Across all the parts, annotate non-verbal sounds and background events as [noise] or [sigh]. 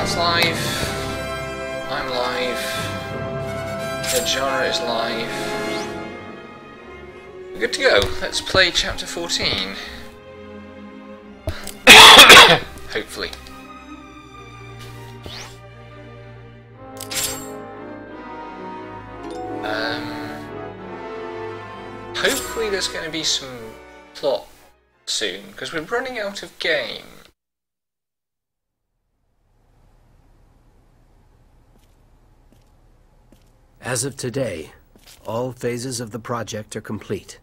That's live. I'm live. The genre is live. We're good to go. Let's play chapter 14. [coughs] Hopefully. Um, hopefully there's going to be some plot soon, because we're running out of game. As of today, all phases of the project are complete.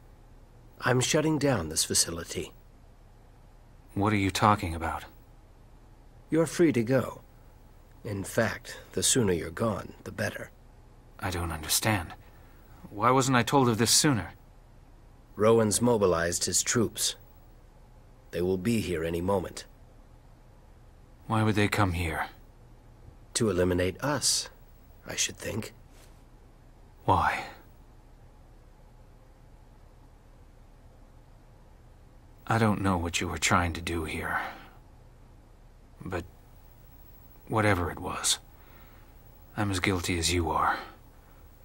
I'm shutting down this facility. What are you talking about? You're free to go. In fact, the sooner you're gone, the better. I don't understand. Why wasn't I told of this sooner? Rowen's mobilized his troops. They will be here any moment. Why would they come here? To eliminate us, I should think. Why? I don't know what you were trying to do here. But whatever it was, I'm as guilty as you are.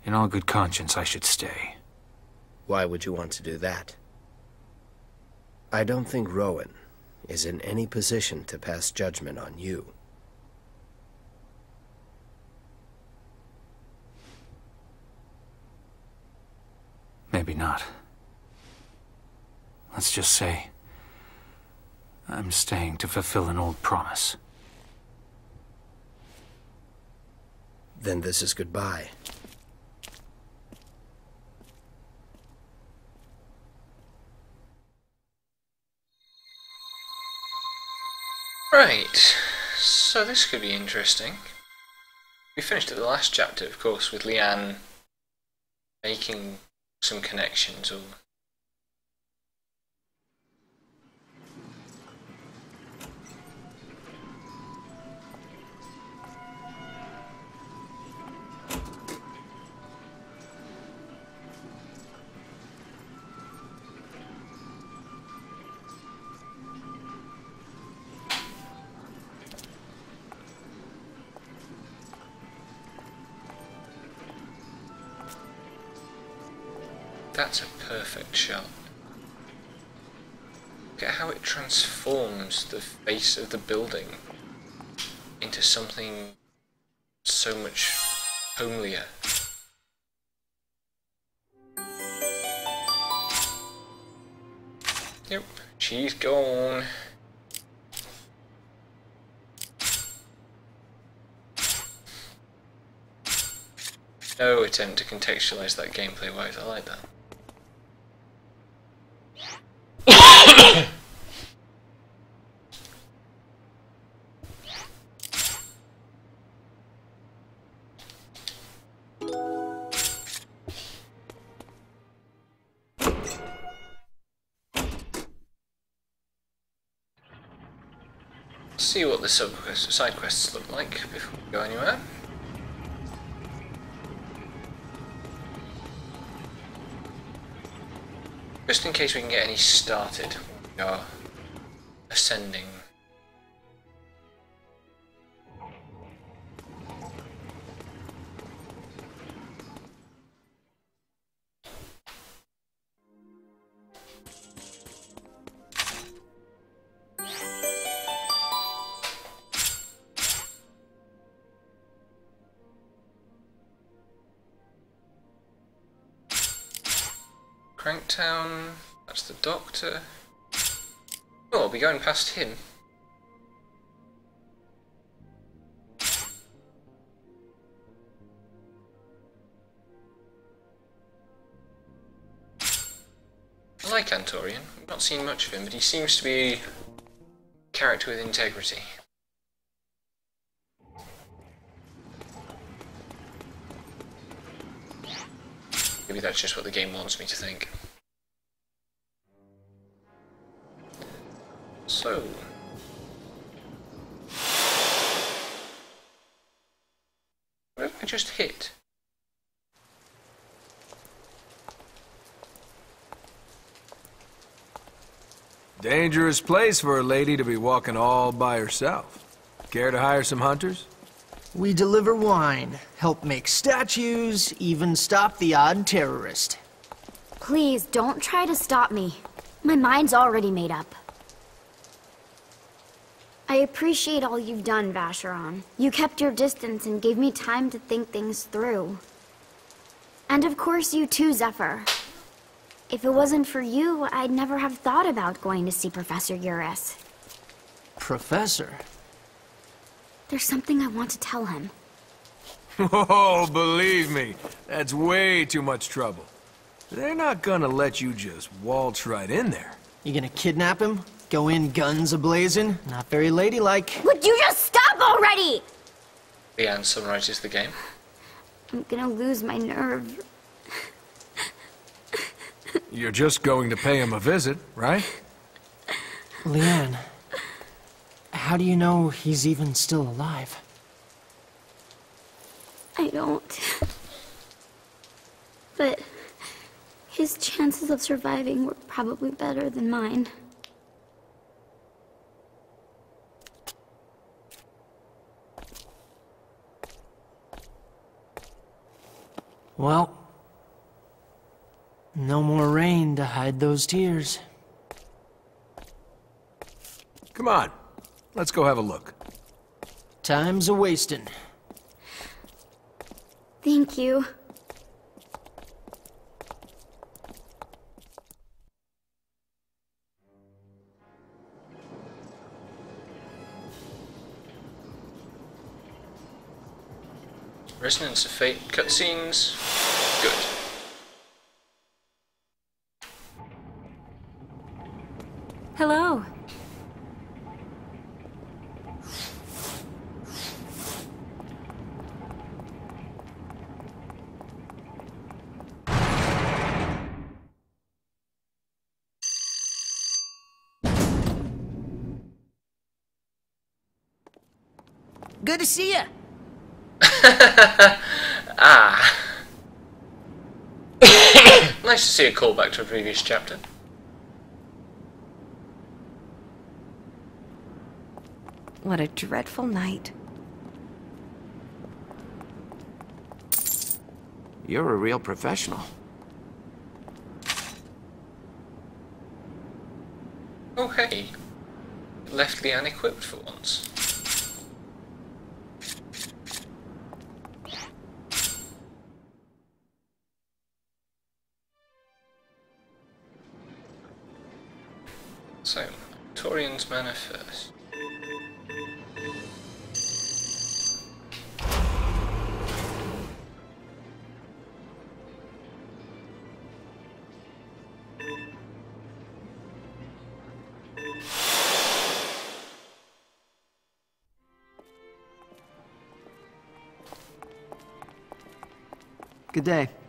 In all good conscience, I should stay. Why would you want to do that? I don't think Rowen is in any position to pass judgment on you. Not. Let's just say I'm staying to fulfill an old promise. Then this is goodbye. Right, so this could be interesting. We finished at the last chapter, of course, with Leanne making some connections or That's a perfect shot. Look at how it transforms the face of the building into something so much homelier. Yep, she's gone. No attempt to contextualize that gameplay wise, I like that. Sub side quests look like before we go anywhere. Just in case we can get any started, we are ascending. Cranktown, that's the doctor. Oh, I'll be going past him. I like Antorian. I've not seen much of him, but he seems to be a character with integrity. That's just what the game wants me to think. So. What did I just hit? Dangerous place for a lady to be walking all by herself. Care to hire some hunters? We deliver wine, help make statues, even stop the odd terrorist. Please, don't try to stop me. My mind's already made up. I appreciate all you've done, Vashyron. You kept your distance and gave me time to think things through. And of course you too, Zephyr. If it wasn't for you, I'd never have thought about going to see Professor Eurus. Professor? There's something I want to tell him. Oh, believe me, that's way too much trouble. They're not gonna let you just waltz right in there. You gonna kidnap him? Go in guns a-blazing? Not very ladylike. Would you just stop already? Leanne summarizes the game. I'm gonna lose my nerve. You're just going to pay him a visit, right? Leanne, how do you know he's even still alive? I don't. But his chances of surviving were probably better than mine. Well, no more rain to hide those tears. Come on, let's go have a look. Time's a wasting. Thank you. Resonance of Fate cutscenes. Good. Hello. Good to see you. [laughs] Ah. [coughs] nice to see a callback to a previous chapter. What a dreadful night. You're a real professional. Oh hey. Left Leanne equipped for once. Manor first. Good day.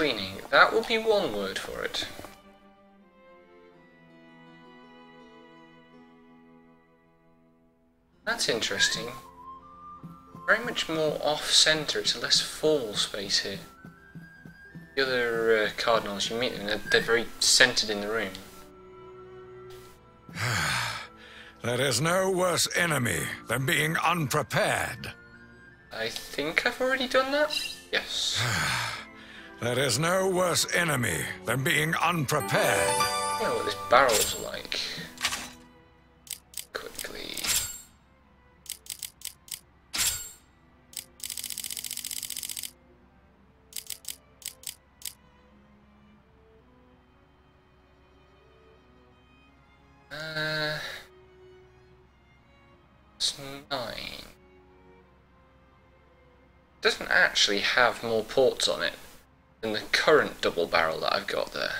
Cleaning. That will be one word for it. That's interesting. Very much more off-centre. It's a less full space here. The other uh, cardinals you meet them, they're, they're very centred in the room. [sighs] There is no worse enemy than being unprepared. I think I've already done that. Yes. [sighs] [sighs] There is no worse enemy than being unprepared. You know what this barrel's like. Quickly. Uh, it's nine. Doesn't actually have more ports on it than the current double barrel that I've got there.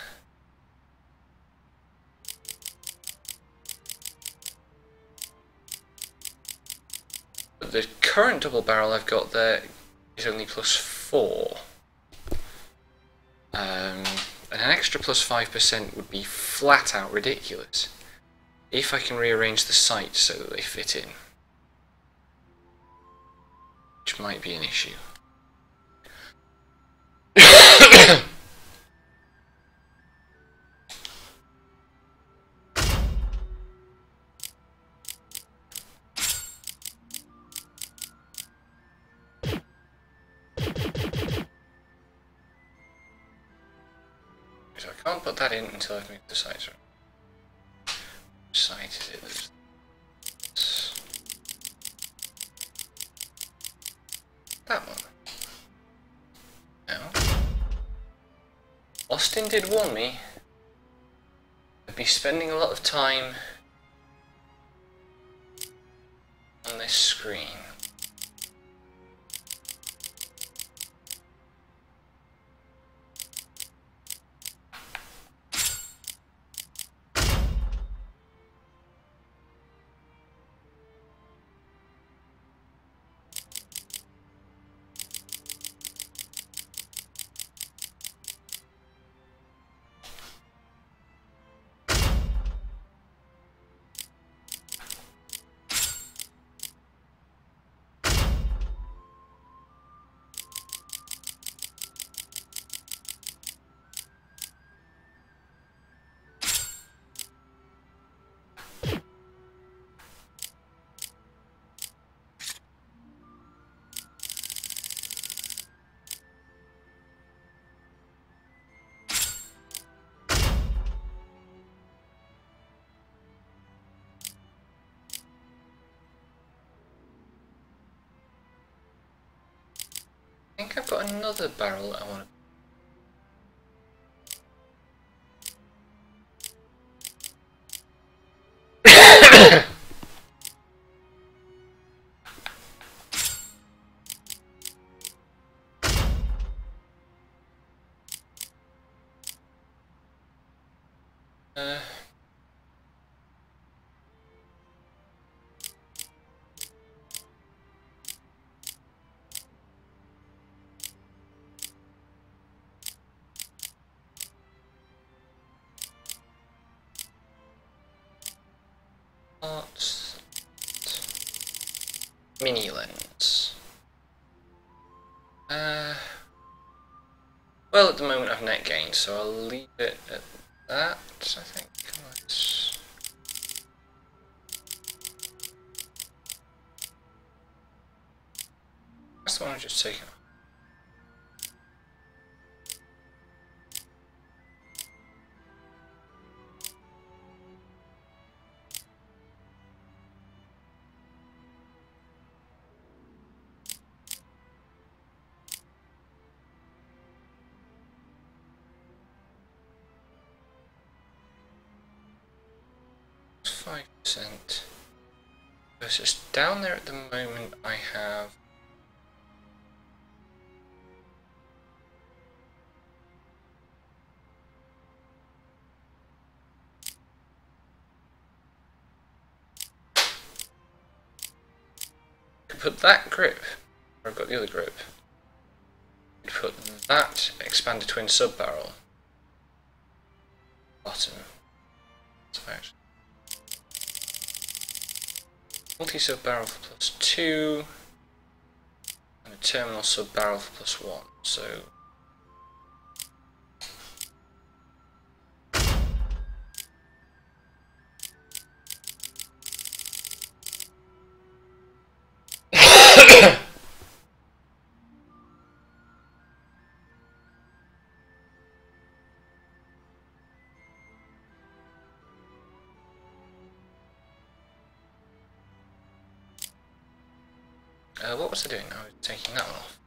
But the current double barrel I've got there is only plus four. Um, and an extra plus 5% would be flat out ridiculous if I can rearrange the sights so that they fit in. Which might be an issue. Can't put that in until I've moved the sites around. Which site is it? That one. Now. Austin did warn me. I'd be spending a lot of time on this screen. Think I've got another barrel I want to. Mini lens. Uh, well, at the moment I've net gained, so I'll leave it at that, I think. Let's... That's the one I've just taken. Five percent. Versus down there at the moment, I have. Put that grip, I've got the other grip. Put that expanded twin sub barrel. Bottom. So actually. Multi sub barrel for plus two, and a terminal sub barrel for plus one. So Uh, what was I doing? I was taking that one off.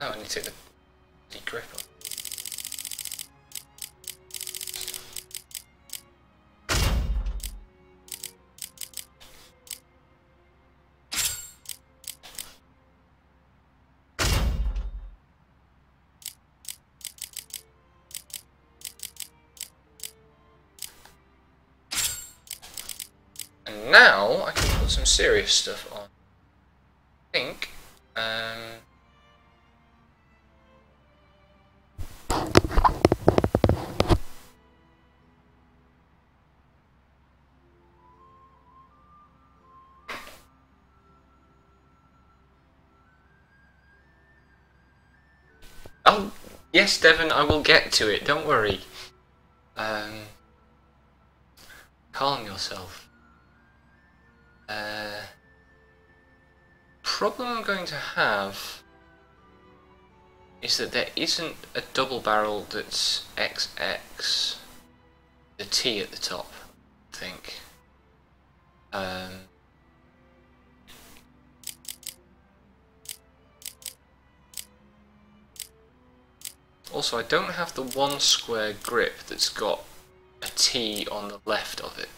Oh, I need to take the, the grip off. Now I can put some serious stuff on. I think. Um, Oh, yes, Devon, I will get to it. Don't worry. Um, calm yourself. Problem I'm going to have is that there isn't a double barrel that's XX, the T at the top, I think. Um, also, I don't have the one square grip that's got a T on the left of it.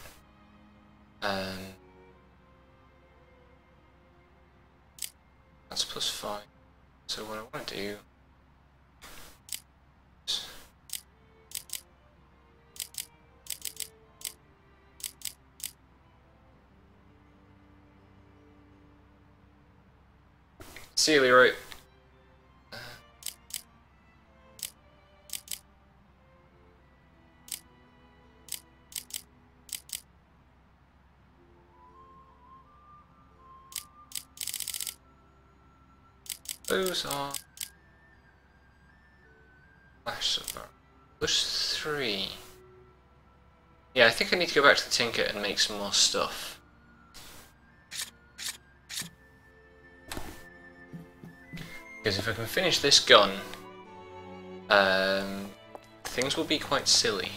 Um, that's plus 5. So what I want to do See you, Leroy. Those are flash. Push three. Yeah, I think I need to go back to the Tinker and make some more stuff. Because if I can finish this gun, um, things will be quite silly.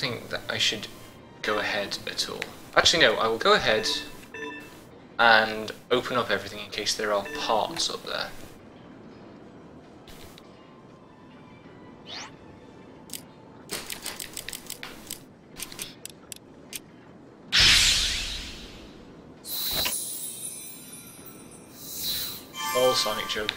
Think that I should go ahead at all. Actually, no, I will go ahead and open up everything in case there are parts up there. All Sonic joke.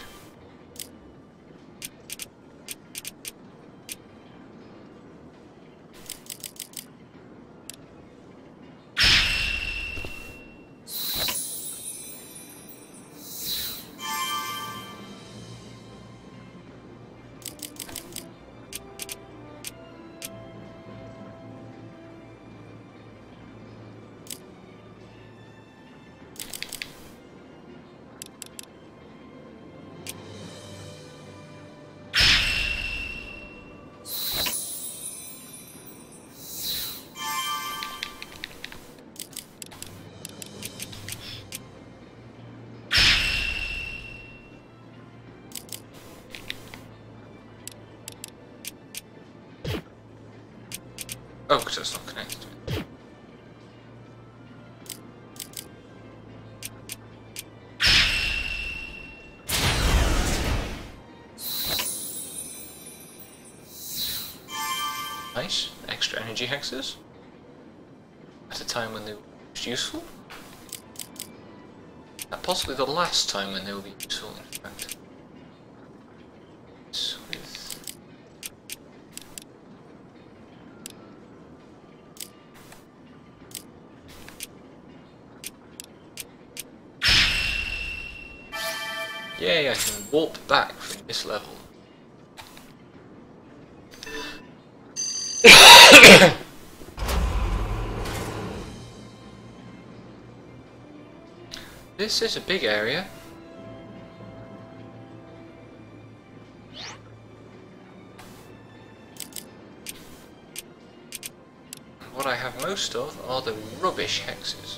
Oh, because it's not connected. Nice. Extra energy hexes. At a time when they were useful. And possibly the last time when they will be useful, in fact. So with Yay, I can warp back from this level. [coughs] this is a big area. What I have most of are the rubbish hexes.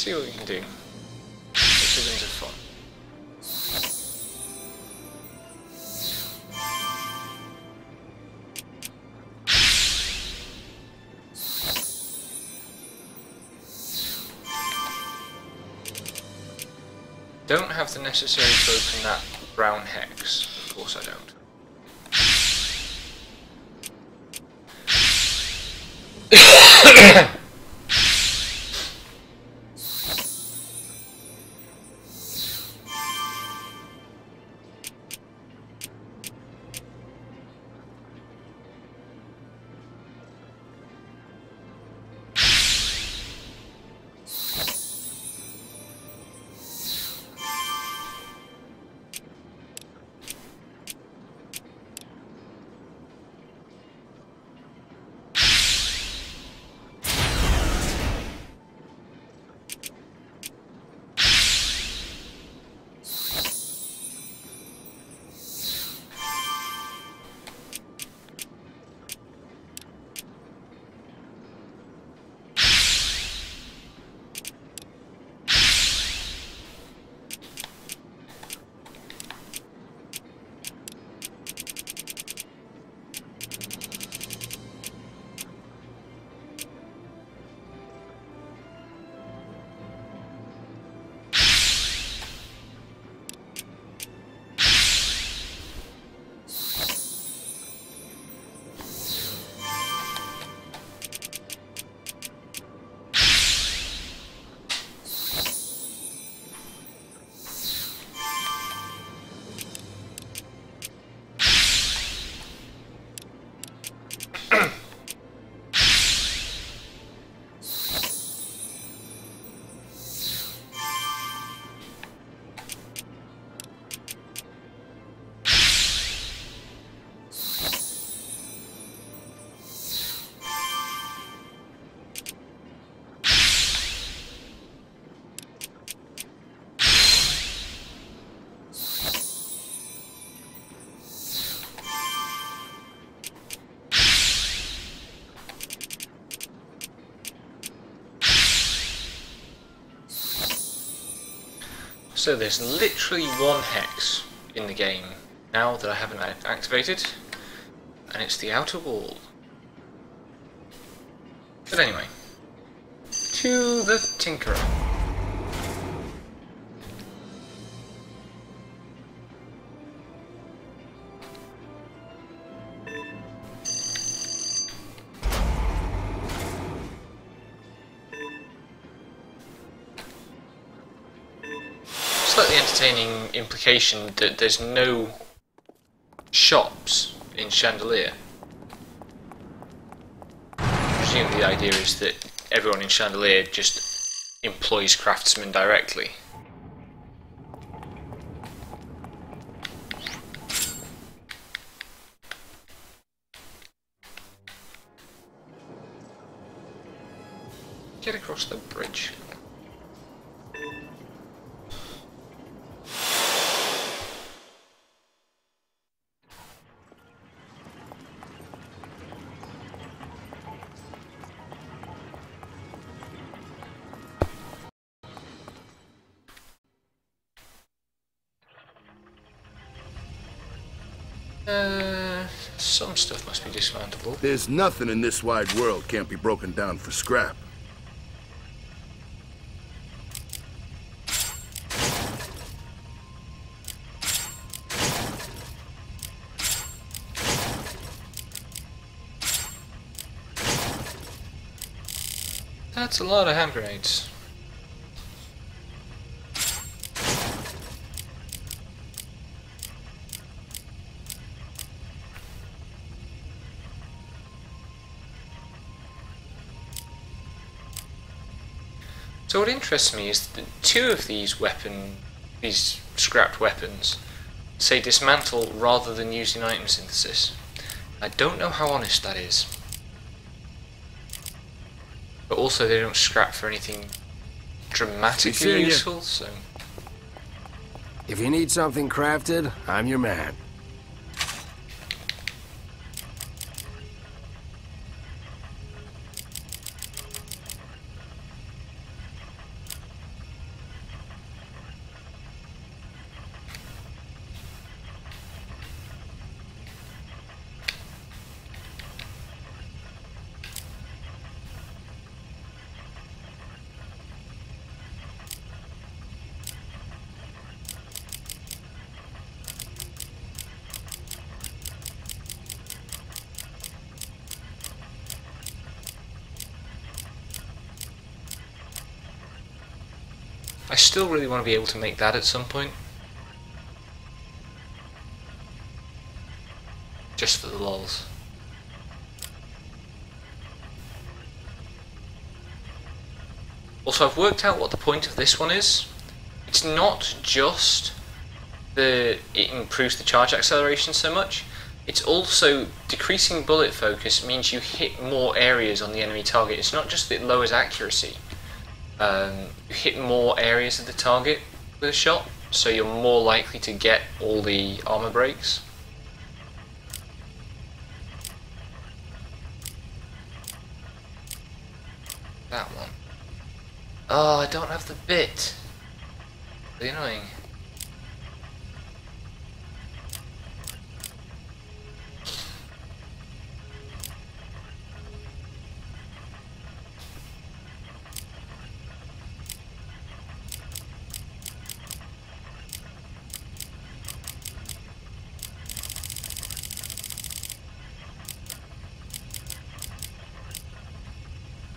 See what we can do. Decisions are fun. Don't have the necessary to open that brown hex. Of course I don't. [coughs] [coughs] [coughs] So there's literally one hex in the game now that I haven't activated, and it's the outer wall. But anyway, to the Tinkerer. That there's no shops in Chandelier. Presumably the idea is that everyone in Chandelier just employs craftsmen directly. Get across the bridge. Uh, some stuff must be dismantleable. There's nothing in this wide world can't be broken down for scrap. That's a lot of hand grenades. Interests me is that two of these weapon, these scrapped weapons, say dismantle rather than using item synthesis. I don't know how honest that is. But also they don't scrap for anything dramatically useful, so... If you need something crafted, I'm your man. I still really want to be able to make that at some point. Just for the lols. Also, I've worked out what the point of this one is. It's not just the it improves the charge acceleration so much. It's also decreasing bullet focus means you hit more areas on the enemy target. It's not just that it lowers accuracy. Um, you hit more areas of the target with a shot, so you're more likely to get all the armor breaks. That one. Oh, I don't have the bit. Really annoying.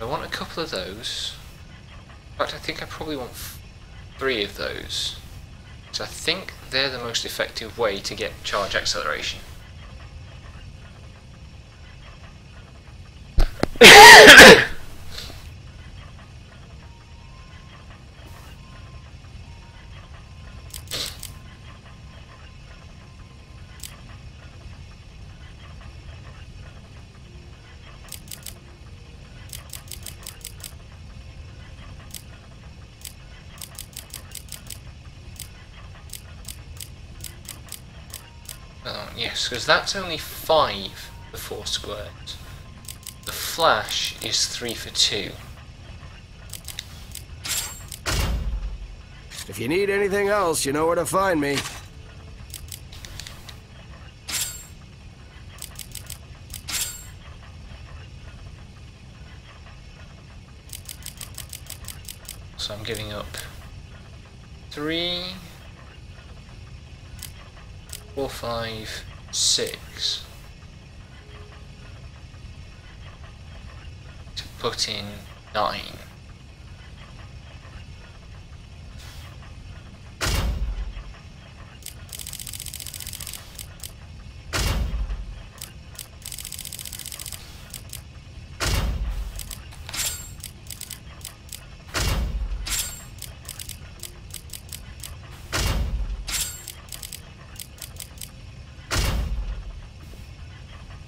I want a couple of those. In fact, I think I probably want three of those. So I think they're the most effective way to get charge acceleration. Because that's only five for four squares. The flash is three for two. If you need anything else, you know where to find me. So I'm giving up three, four, five, six to put in nine.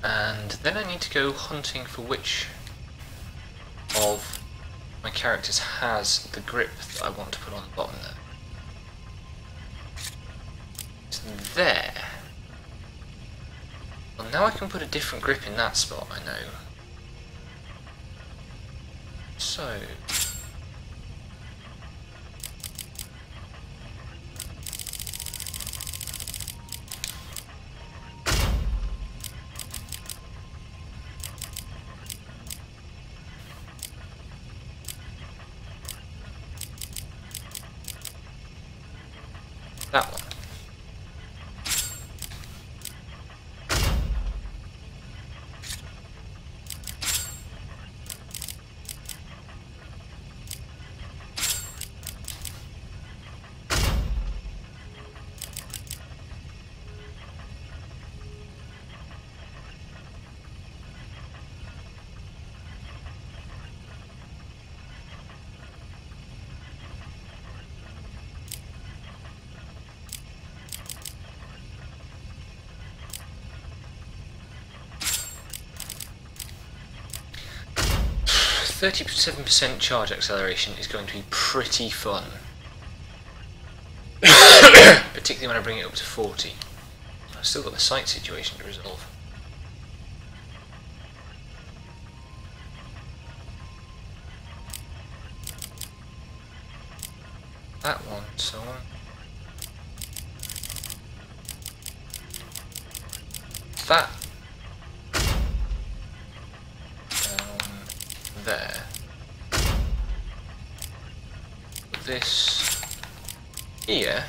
And then I need to go hunting for which of my characters has the grip that I want to put on the bottom there. It's there. Well, now I can put a different grip in that spot, I know. So... 37% charge acceleration is going to be pretty fun. [coughs] Particularly when I bring it up to 40. I've still got the sight situation to resolve. There. This here,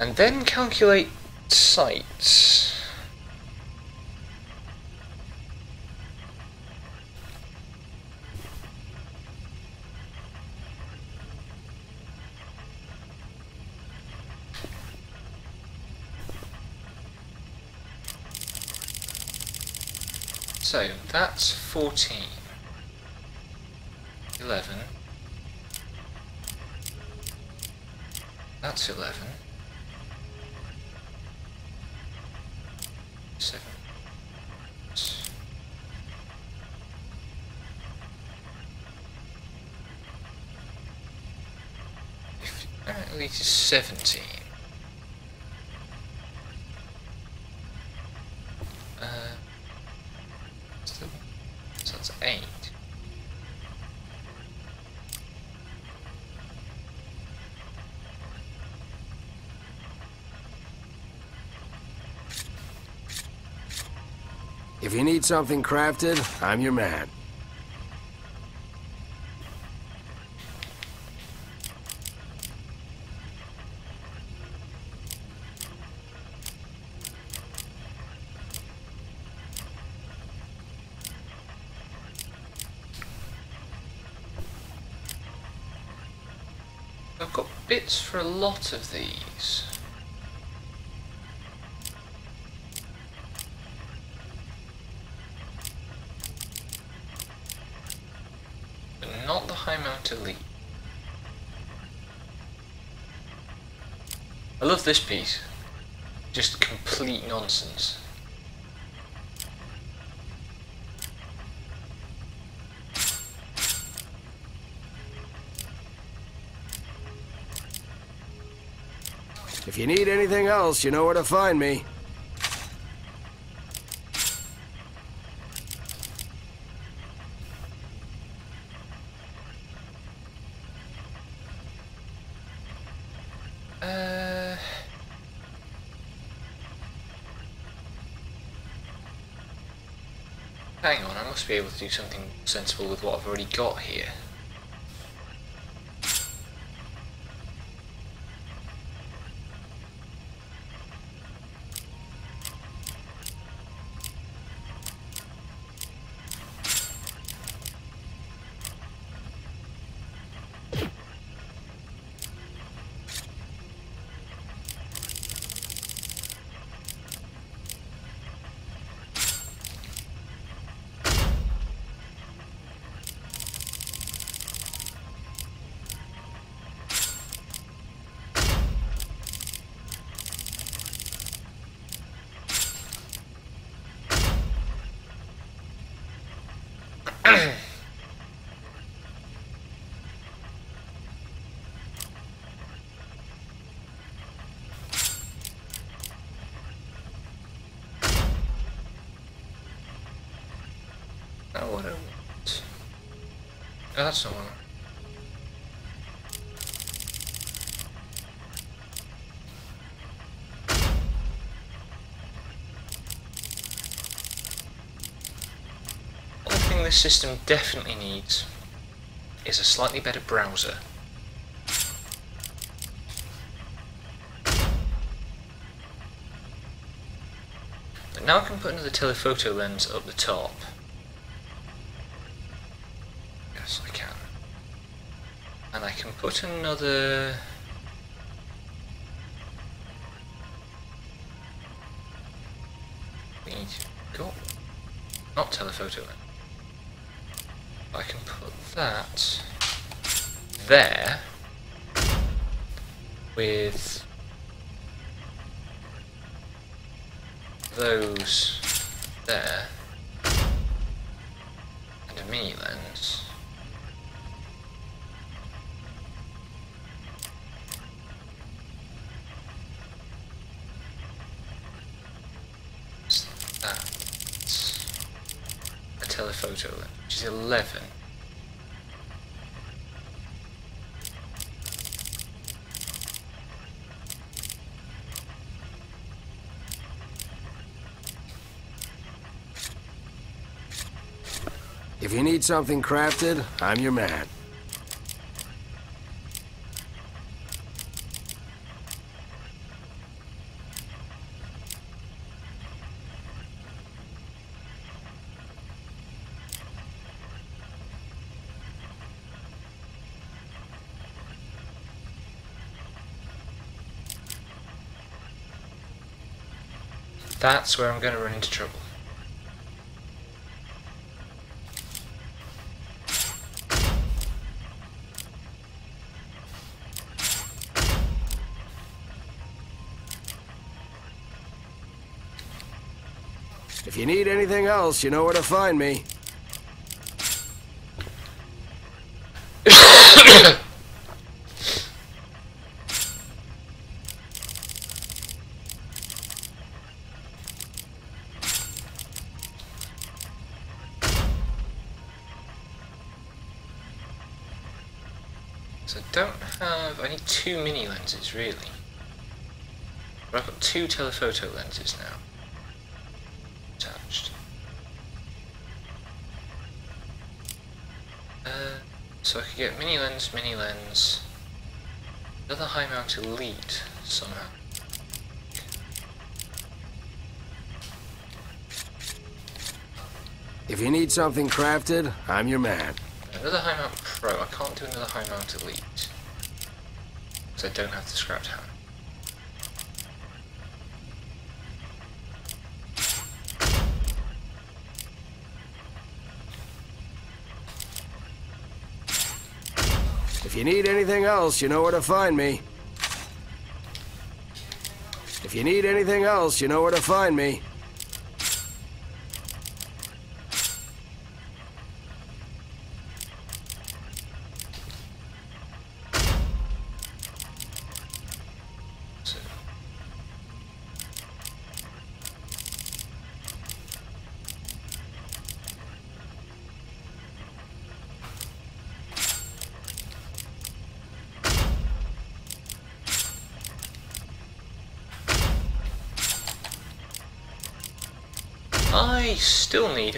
and then calculate sights. So that's 14. 11. That's 11. 7. At least 17. Uh, so that's 8. If you need something crafted, I'm your man. I've got bits for a lot of these. But not I love this piece. Just complete nonsense. If you need anything else, you know where to find me. Uh, hang on, I must be able to do something sensible with what I've already got here. That's not want. One thing this system definitely needs is a slightly better browser. But now I can put another telephoto lens up the top. Yes, I can. And I can put another... We need to go... Not telephoto. I can put that there with those there and a mini lens. Telephoto which is 11. If you need something crafted, I'm your man. That's where I'm going to run into trouble. If you need anything else, you know where to find me. Two mini lenses really. I've got two telephoto lenses now. Attached. Uh, so I could get mini lens, mini lens, another high mount elite somehow. If you need something crafted, I'm your man. Another high mount pro, I can't do another high mount elite. I don't have the scrapped hand. If you need anything else, you know where to find me. If you need anything else, you know where to find me.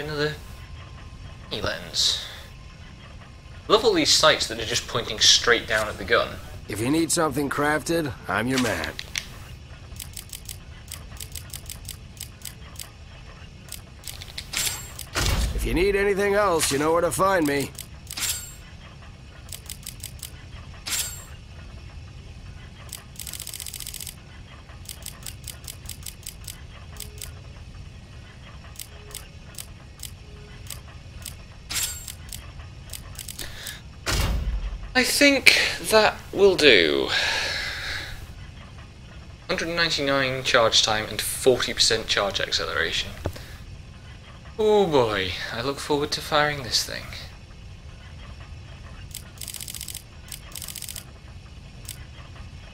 Another mini lens. Love all these sights that are just pointing straight down at the gun. If you need something crafted, I'm your man. If you need anything else, you know where to find me. I think that will do. 199 charge time and 40% charge acceleration. Oh boy, I look forward to firing this thing.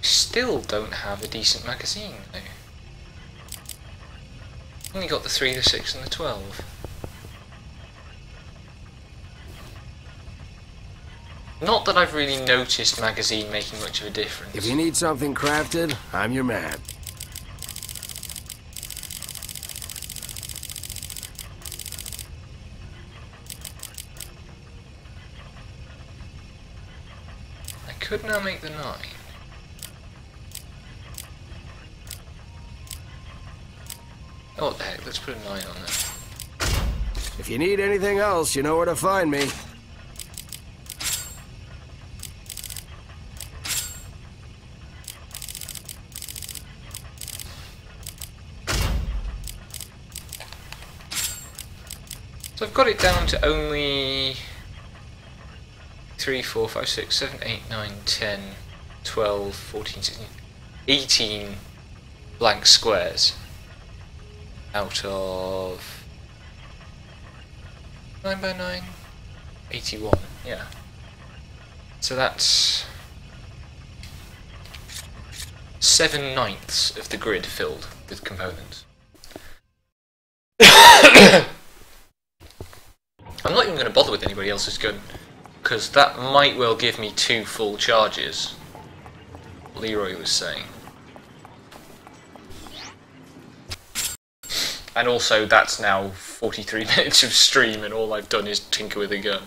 Still don't have a decent magazine though. Only got the 3, the 6 and the 12. Not that I've really noticed magazine making much of a difference. If you need something crafted, I'm your man. I could now make the 9. Oh, what the heck, let's put a 9 on there. If you need anything else, you know where to find me. Got it down to only 3, 4, 5, 6, 7, 8, 9, 10, 12, 14, 16, 18 blank squares out of 9 by 9, 81, yeah. So that's 7 ninths of the grid filled with components. I'm not even going to bother with anybody else's gun, because that might well give me two full charges. Leroy was saying. And also, that's now 43 [laughs] minutes of stream, and all I've done is tinker with a gun.